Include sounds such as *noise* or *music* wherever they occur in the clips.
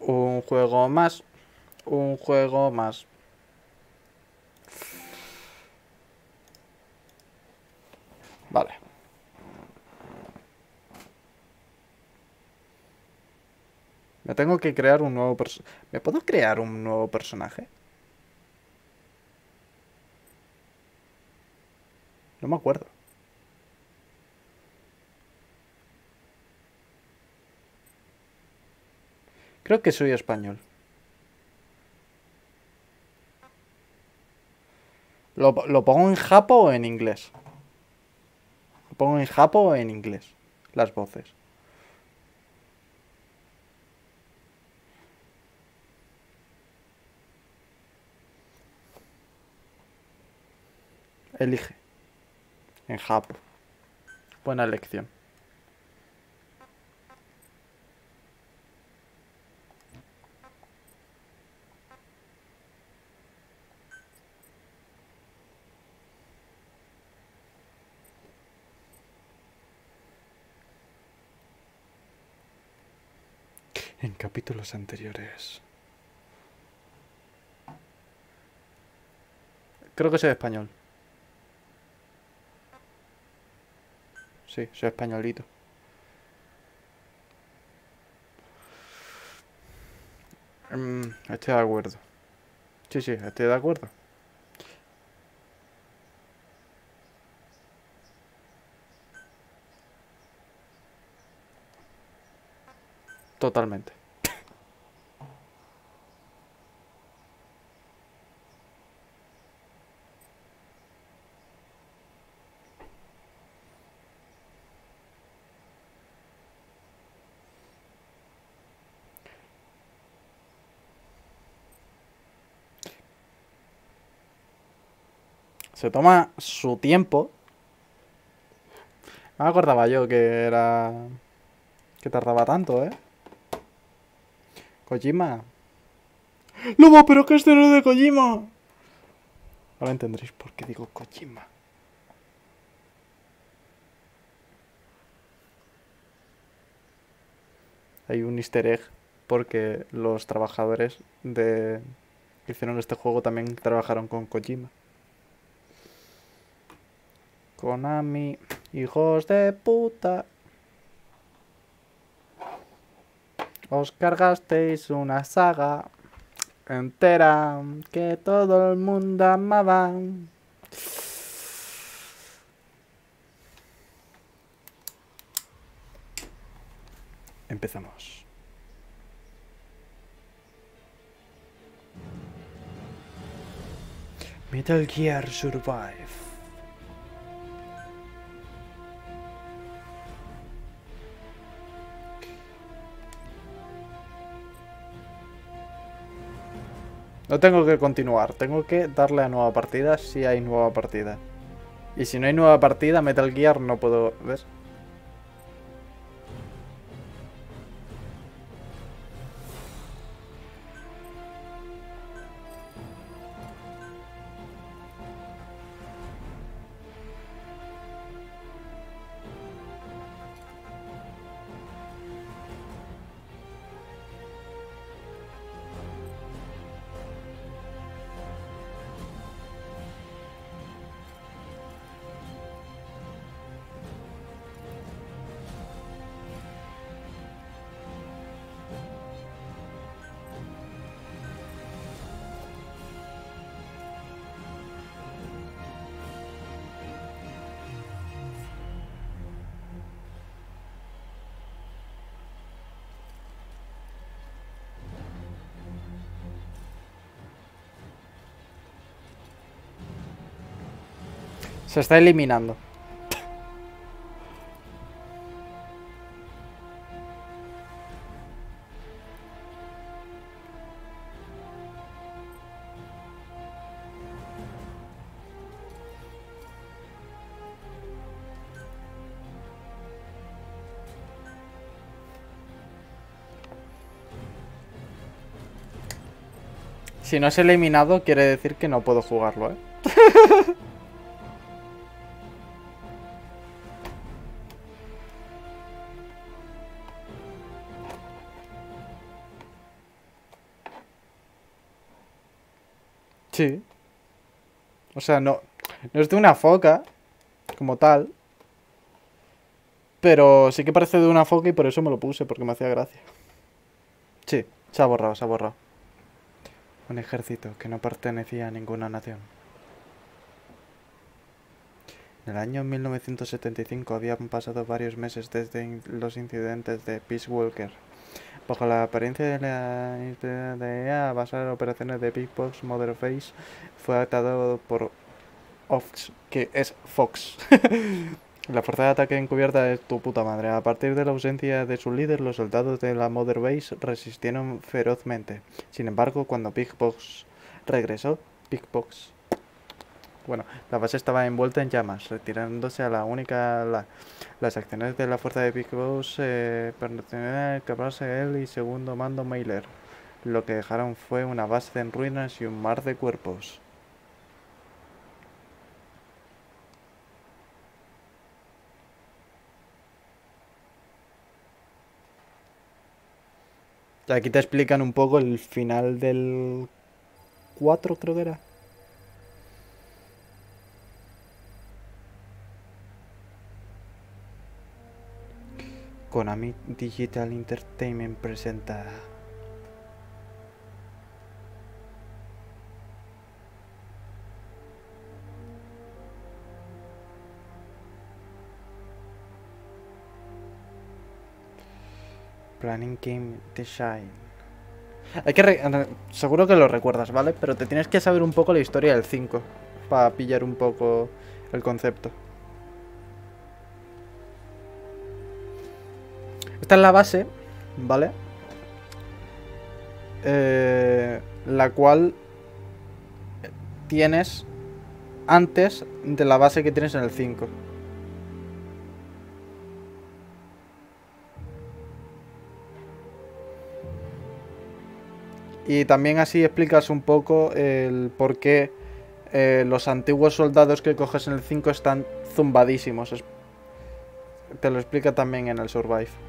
Un juego más. Un juego más. Vale. Me tengo que crear un nuevo personaje. ¿Me puedo crear un nuevo personaje? No me acuerdo. Creo que soy español. ¿Lo, lo pongo en japo o en inglés? ¿Lo pongo en japo o en inglés? Las voces. Elige. En japo. Buena elección. En capítulos anteriores. Creo que soy español. Sí, soy españolito. Mm, estoy de acuerdo. Sí, sí, estoy de acuerdo. Totalmente. Se toma su tiempo. No me acordaba yo que era... Que tardaba tanto, ¿eh? Kojima. ¡No, pero que este es de Kojima! Ahora entendréis por qué digo Kojima. Hay un easter egg porque los trabajadores de que hicieron este juego también trabajaron con Kojima. Konami, hijos de puta. Os cargasteis una saga entera que todo el mundo amaba. Empezamos. Metal Gear Survive. No tengo que continuar, tengo que darle a nueva partida si hay nueva partida. Y si no hay nueva partida, Metal Gear no puedo... ¿Ves? Se está eliminando. Si no es eliminado, quiere decir que no puedo jugarlo, ¿eh? *laughs* Sí. O sea, no, no es de una foca, como tal. Pero sí que parece de una foca y por eso me lo puse, porque me hacía gracia. Sí, se ha borrado, se ha borrado. Un ejército que no pertenecía a ninguna nación. En el año 1975 habían pasado varios meses desde los incidentes de Peace Walker. Bajo la apariencia de la de basar operaciones de Big Box, Mother Face fue atado por Ox, que es Fox. *laughs* la fuerza de ataque encubierta es tu puta madre. A partir de la ausencia de su líder, los soldados de la Mother Base resistieron ferozmente. Sin embargo, cuando Big Box regresó, Big Box bueno, la base estaba envuelta en llamas, retirándose a la única... las acciones de la fuerza de Boss eh, pertenecían él y segundo mando Mailer. Lo que dejaron fue una base en ruinas y un mar de cuerpos. Aquí te explican un poco el final del 4, creo que era. Konami Digital Entertainment presenta Planning Game Design. Hay que seguro que lo recuerdas, ¿vale? Pero te tienes que saber un poco la historia del 5 para pillar un poco el concepto. Esta es la base, ¿vale? Eh, la cual tienes antes de la base que tienes en el 5. Y también así explicas un poco el por qué eh, los antiguos soldados que coges en el 5 están zumbadísimos. te lo explica también en el Survive.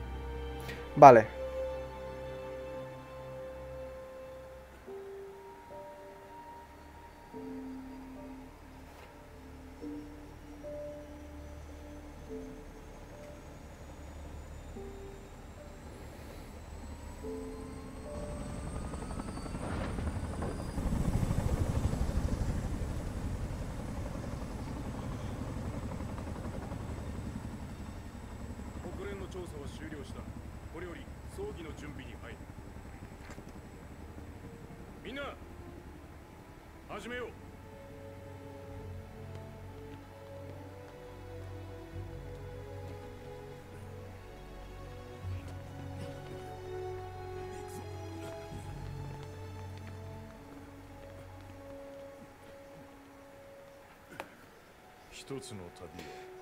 Vale. 次の準備に入るみんな始めよう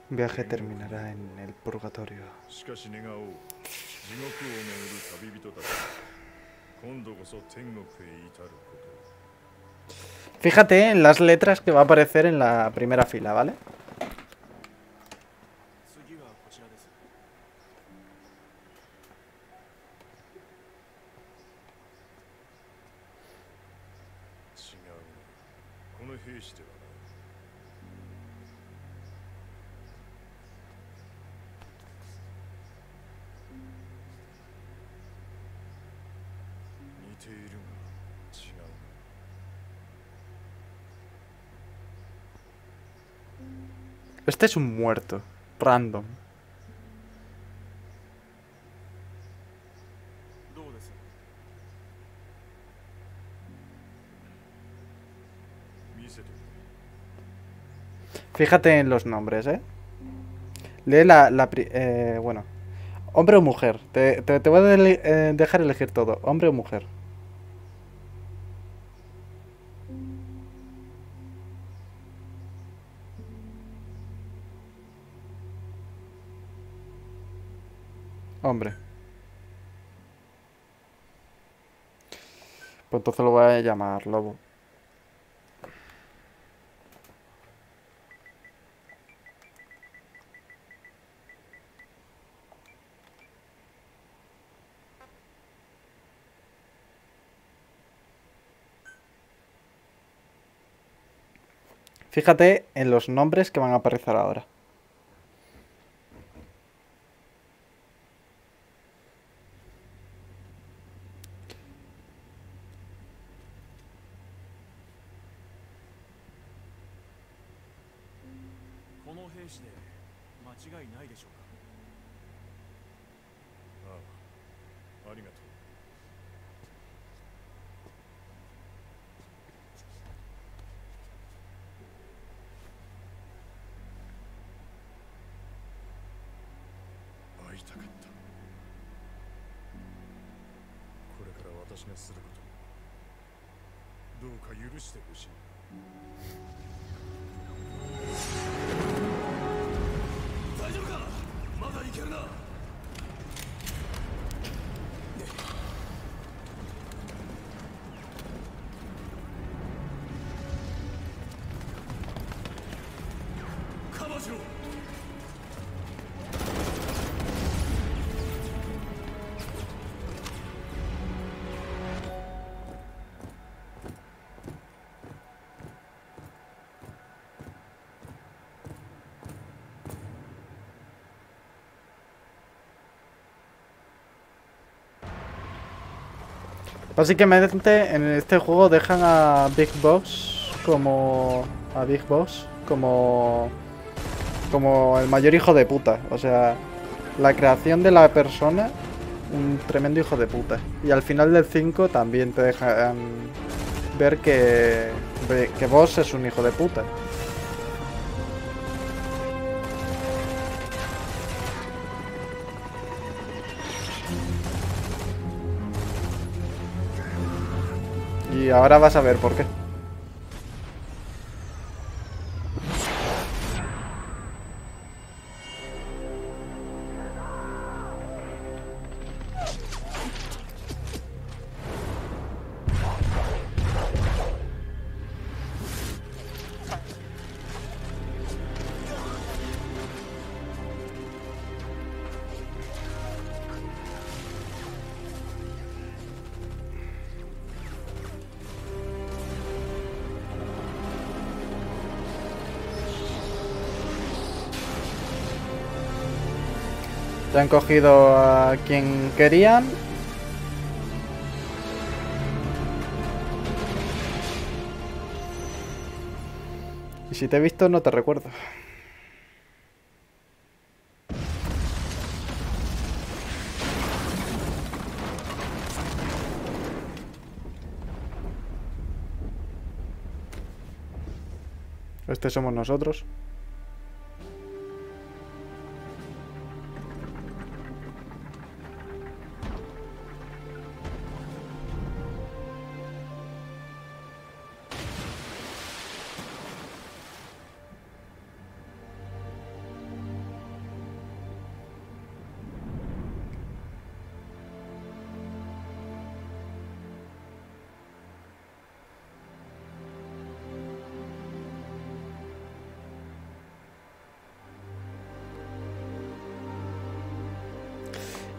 viaje terminará en el purgatorio. Fíjate en las letras que va a aparecer en la primera fila, ¿vale? Este es un muerto. Random. Fíjate en los nombres, ¿eh? Lee la... la eh, bueno. Hombre o mujer. Te, te, voy a eh, dejar elegir todo. Hombre o mujer. Hombre. Pues entonces lo voy a llamar lobo. Fíjate en los nombres que van a aparecer ahora. 兵士で間違いないでしょうか？ああありがとう。会いたかった。これから私がすること。どうか許してほしい。Básicamente en este juego dejan a Big Boss como a Big Boss como como el mayor hijo de puta, o sea, la creación de la persona un tremendo hijo de puta. Y al final del 5 también te dejan ver que que Boss es un hijo de puta. Y ahora vas a ver por qué. Ya han cogido a quien querían. Y si te he visto, no te recuerdo. Este somos nosotros.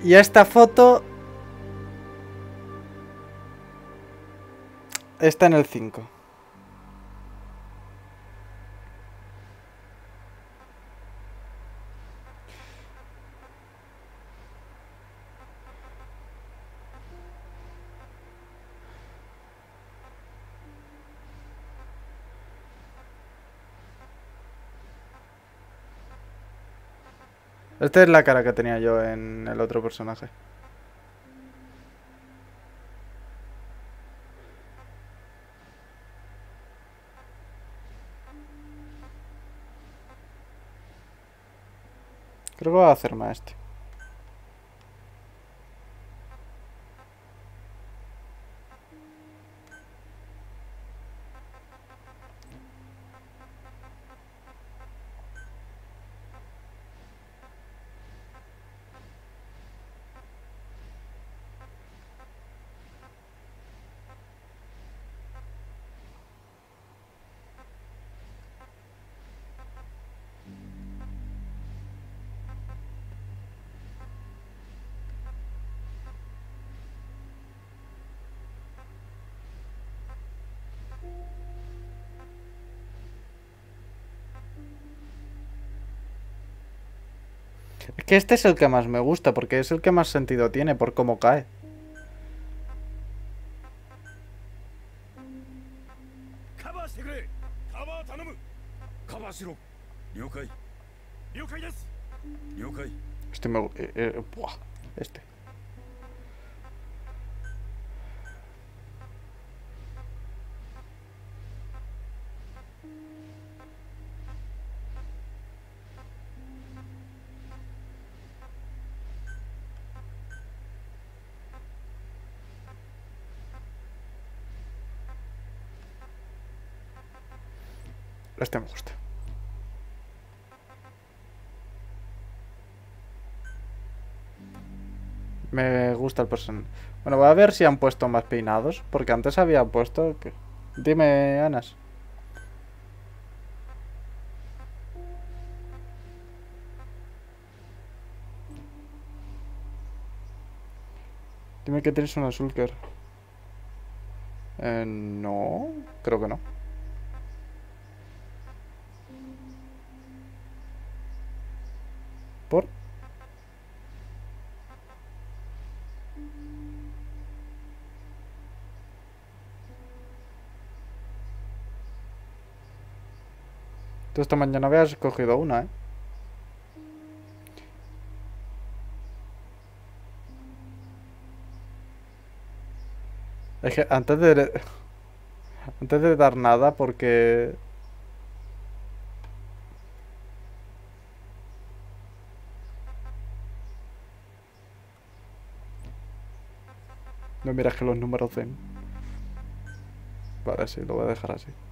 Y esta foto está en el 5. Esta es la cara que tenía yo en el otro personaje. Creo que voy a hacer más este. Es que este es el que más me gusta, porque es el que más sentido tiene por cómo cae. Este me gusta. Me gusta el personaje. Bueno, voy a ver si han puesto más peinados. Porque antes habían puesto. Dime, Anas. Dime que tienes una Sulker. Eh, no, creo que no. ¿Por? Tú esta mañana habías cogido una, ¿eh? Es que antes de... Antes de dar nada, porque... No miras que los números den. Vale, sí, lo voy a dejar así.「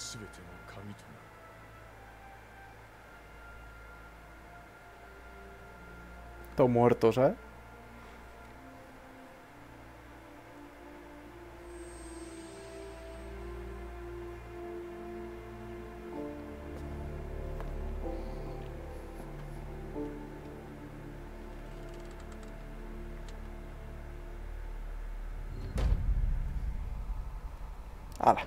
全ての鍵となる」 Todo muerto, ¿sabes? ¡Hala!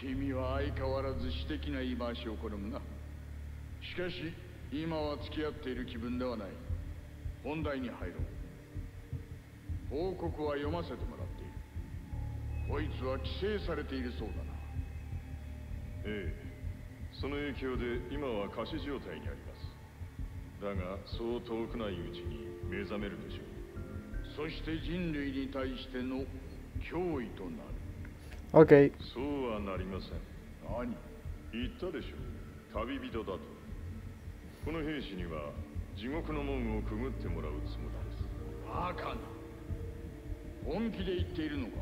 君は相変わらず私的な言い回しを好むな。しかし今は付き合っている気分ではない。本題に入ろう。報告は読ませてもらっている。こいつは規制されているそうだな。ええ。その影響で今は仮死状態にあります。だがそう遠くないうちに目覚めるでしょう。そして人類に対しての脅威となる Ok. そうはなりません。何？言ったでしょう。旅人だと。この兵士には地獄の門をくぐってもらうつもりです。バカな。本気で言っているのか。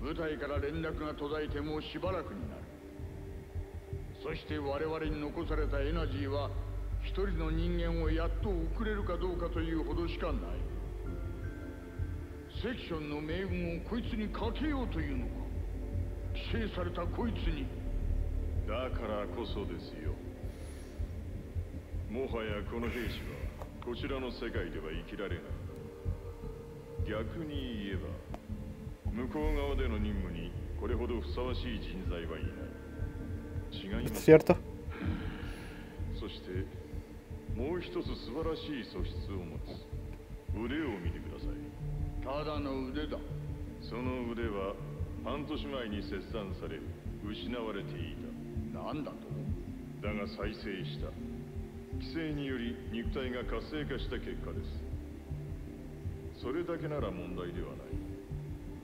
部隊から連絡が途絶えてもうしばらくになる。そして我々に残されたエナジーは一人の人間をやっと送れるかどうかというほどしかない。セクションの命運をこいつにかけようというのか規制されたこいつに。だからこそですよ。もはやこの兵士はこちらの世界では生きられない。逆に言えば向こう側での任務にこれほどふさわしい人材はいない。違います.そしてもう一つ素晴らしい素質を持つ。腕を見てください。ただの腕だ。その腕は半年前に切断され失われていた。なんだとだが再生した。規制により肉体が活性化した結果です。それだけなら問題ではない。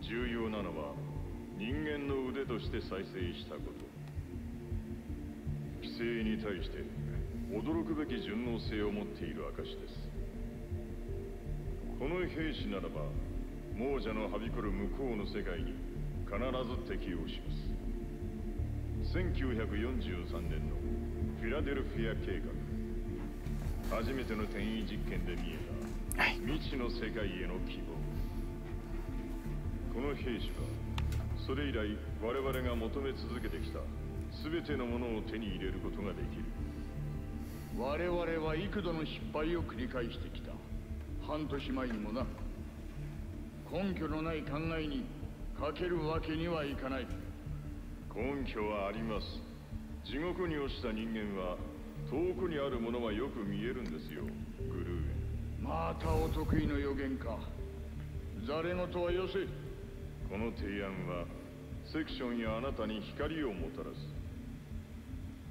重要なのは人間の腕として再生したこと。規制に対して驚くべき順応性を持っている証です。この兵士ならば亡者のはびこる向こうの世界に必ず適応します。1943年のフィラデルフィア計画。初めての転移実験で見えた未知の世界への希望。この兵士はそれ以来我々が求め続けてきた全てのものを手に入れることができる。我々は幾度の失敗を繰り返してきた。半年前にもな。根拠のない考えにかけるわけにはいかない。根拠はあります。地獄に落ちた人間は遠くにあるものはよく見えるんですよ。グルー。エンまたお得意の予言か。ザレ言はよせ。この提案はセクションやあなたに光をもたらす。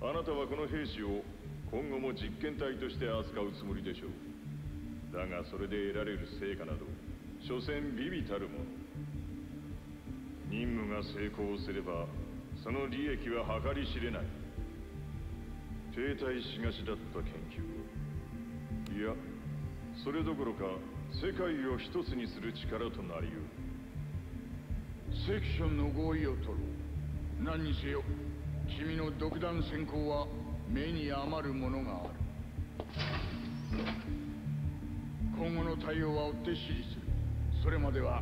あなたはこの兵士を今後も実験体として扱うつもりでしょう。だがそれで得られる成果など所詮微々たるもの任務が成功すればその利益は計り知れない。停滞しがちだった研究いやそれどころか世界を一つにする力となりうる。セクションの合意を取る何にせよ君の独断専行は目に余るものがある。今後の対応は追って指示する。それまでは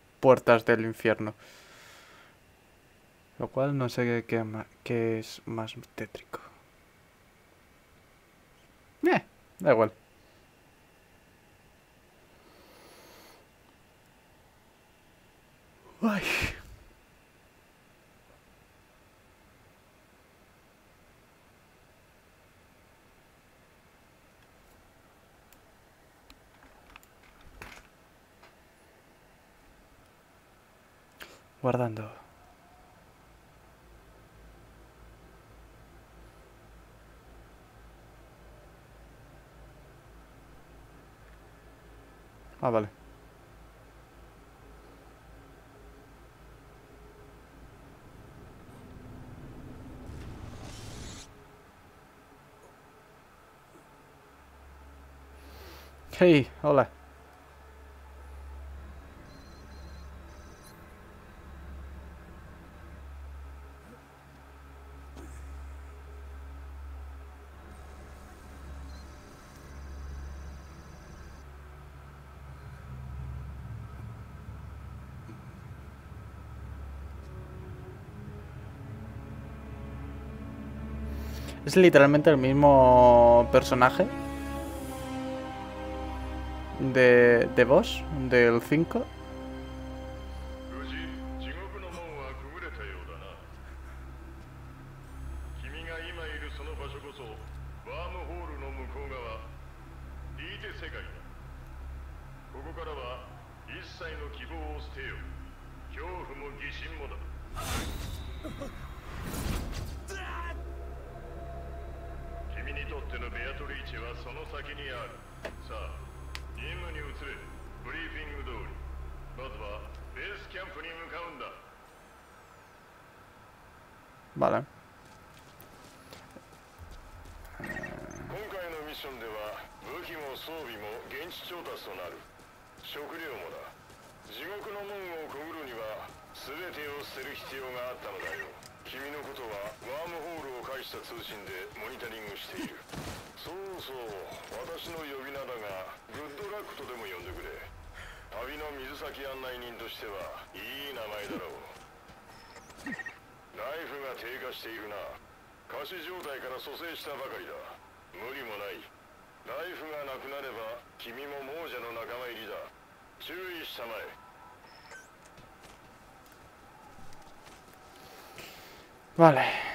puertas del infierno. Lo cual no sé qué, es más tétrico. Eh, da igual. Ay. Guardando. Ah, vale. Hey, hola. Es literalmente el mismo personaje de, de boss, del 5. とってのベアトリーチェはその先にある。さあ任務に移れ。ブリーフィング通り。まずはベースキャンプに向かうんだ。Vale. 今回のミッションでは武器も装備も現地調達となる。食料もだ。地獄の門をくぐるには全てを捨てる必要があったのだよ君のことはワームホールを介した通信でモニタリングしている。そうそう私の呼び名だがグッドラックとでも呼んでくれ。旅の水先案内人としてはいい名前だろう。ライフが低下しているな。仮死状態から蘇生したばかりだ。無理もない。ライフがなくなれば君も亡者の仲間入りだ。注意したまえ。Vale.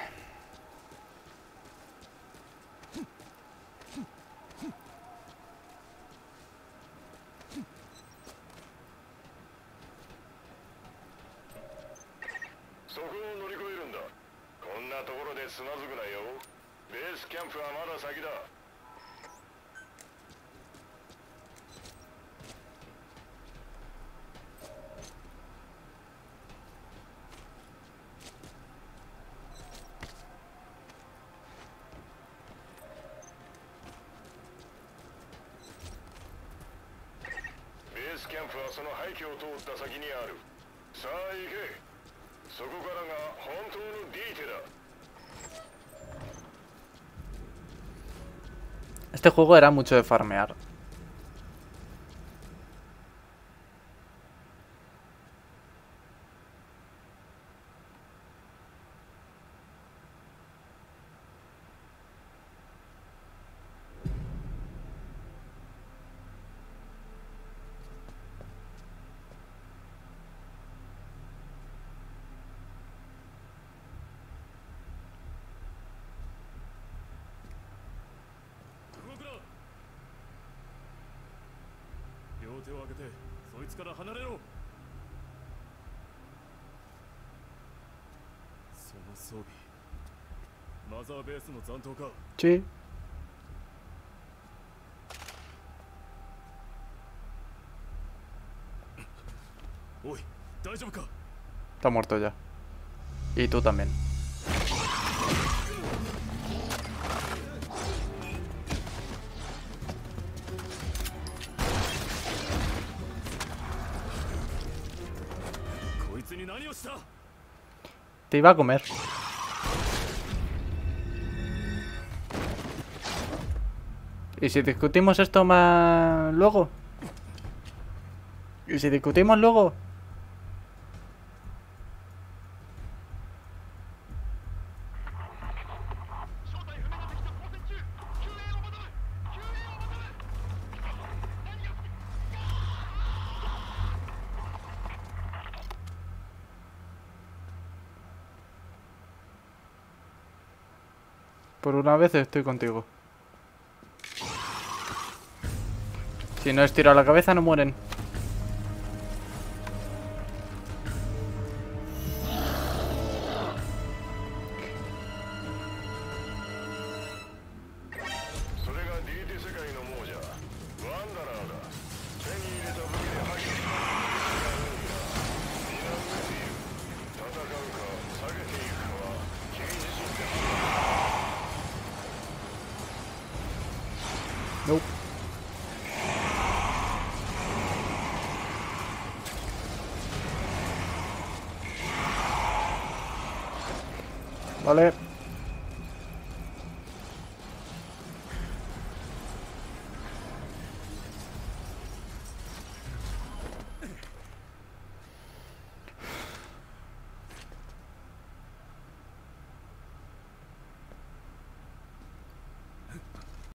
を通った先にあるさあ行けそこからが本当のディーテだ Este juego era mucho de farmear. Sí. Está muerto ya. Y tú también. Te iba a comer. ¿Y si discutimos esto más luego? ¿Y si discutimos luego? 'Por una vez estoy contigo. Si no es tiro a la cabeza, no mueren.